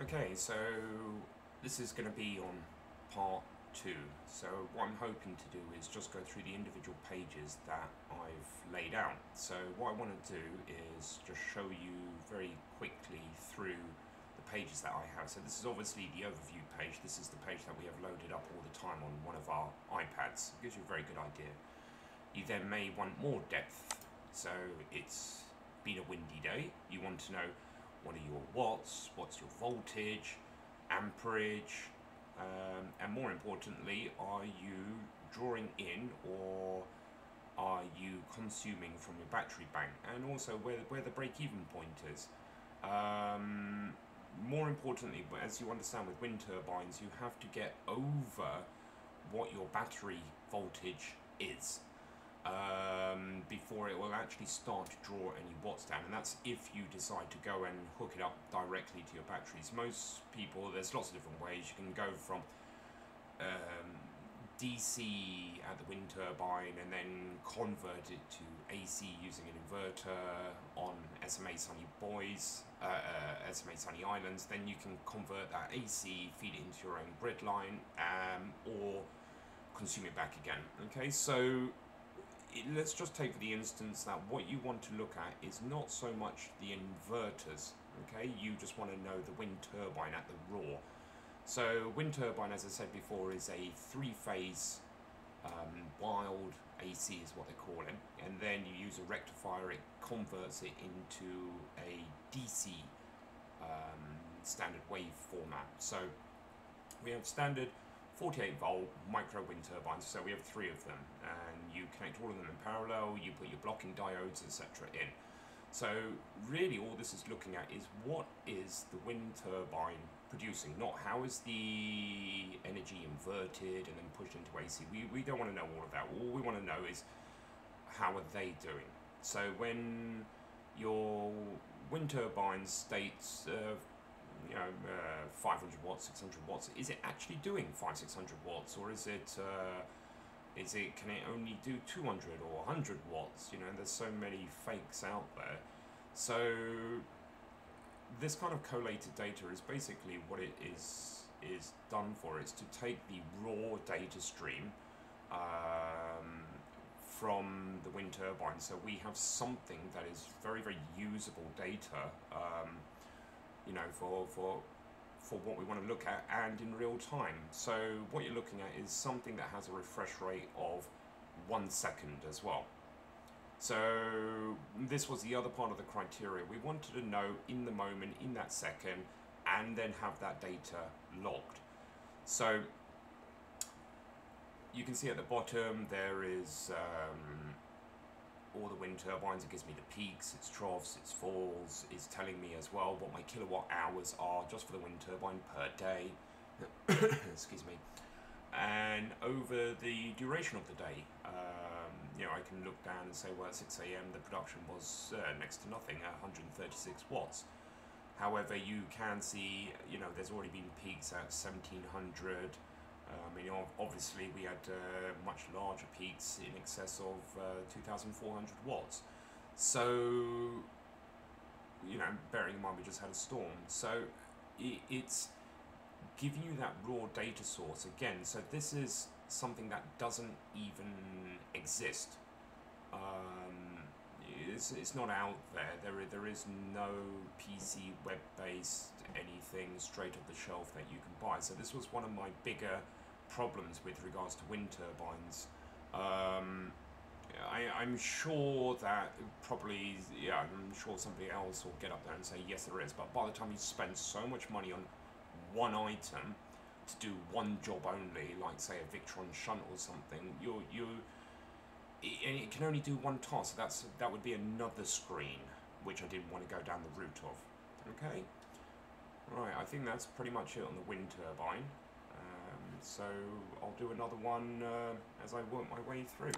Okay, so this is going to be on part two. So what I'm hoping to do is just go through the individual pages that I've laid out. So what I want to do is just show you very quickly through the pages that I have. So this is obviously the overview page. This is the page that we have loaded up all the time on one of our iPads. It gives you a very good idea. You then may want more depth. So it's been a windy day. You want to know what are your watts, what's your voltage, amperage, um, and more importantly, are you drawing in or are you consuming from your battery bank? And also where, where the break-even point is. Um, more importantly, as you understand with wind turbines, you have to get over what your battery voltage is um, before it will actually start to draw any watts down and that's if you decide to go and hook it up directly to your batteries. Most people, there's lots of different ways. You can go from um, DC at the wind turbine and then convert it to AC using an inverter on SMA Sunny Boys, uh, uh, SMA Sunny Islands. Then you can convert that AC, feed it into your own grid line, um, or consume it back again. Okay, so let's just take for the instance that what you want to look at is not so much the inverters, okay? You just want to know the wind turbine at the raw. So wind turbine, as I said before, is a three-phase um, wild AC is what they call it, and then you use a rectifier, it converts it into a DC um, standard wave format. So we have standard 48 volt micro wind turbines, so we have three of them, and you connect all of them in parallel, you put your blocking diodes, etc. in. So really all this is looking at is what is the wind turbine producing, not how is the energy inverted and then pushed into AC. We, we don't want to know all of that. All we want to know is how are they doing. So when your wind turbine states uh, you know, uh, 500 watts, 600 watts, is it actually doing 5, 600 watts, or is it, uh, is it, can it only do 200 or 100 watts? You know, there's so many fakes out there. So this kind of collated data is basically what it is is done for. It's to take the raw data stream um, from the wind turbine. So we have something that is very, very usable data. Um, you know, for, for, for what we want to look at and in real time. So what you're looking at is something that has a refresh rate of one second as well. So this was the other part of the criteria. We wanted to know in the moment, in that second, and then have that data logged. So you can see at the bottom there is um, all the wind turbines, it gives me the peaks, its troughs, its falls, it's telling me as well what my kilowatt hours are just for the wind turbine per day, excuse me, and over the duration of the day, um, you know, I can look down and say, well, at 6am the production was uh, next to nothing, at 136 watts. However, you can see, you know, there's already been peaks at 1700, I mean, obviously we had uh, much larger peaks in excess of uh, 2,400 watts. So, you know, bearing in mind we just had a storm. So it, it's giving you that raw data source again. So this is something that doesn't even exist. Um, it's, it's not out there. There, there is no PC web-based anything straight off the shelf that you can buy. So this was one of my bigger problems with regards to wind turbines. Um, I, am sure that probably, yeah, I'm sure somebody else will get up there and say, yes, there is. But by the time you spend so much money on one item to do one job only, like say a Victron shunt or something, you you it, it can only do one task. That's that would be another screen, which I didn't want to go down the route of. Okay, right. I think that's pretty much it on the wind turbine. So I'll do another one uh, as I work my way through.